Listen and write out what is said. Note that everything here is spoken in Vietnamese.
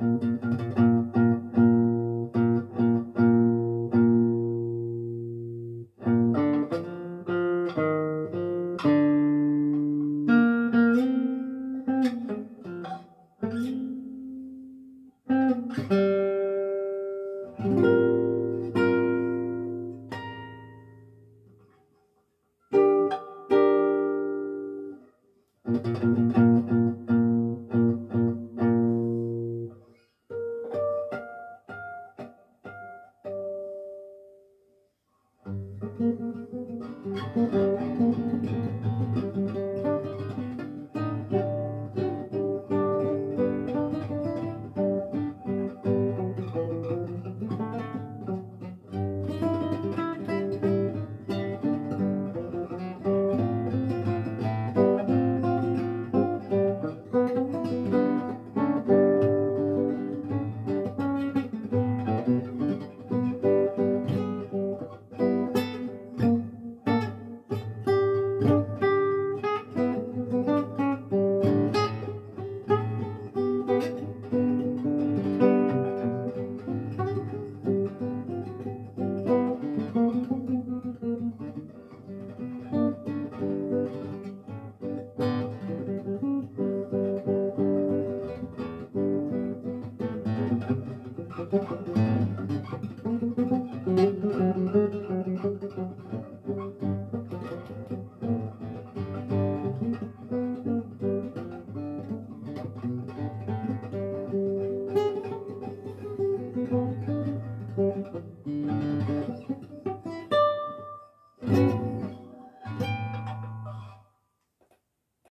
Música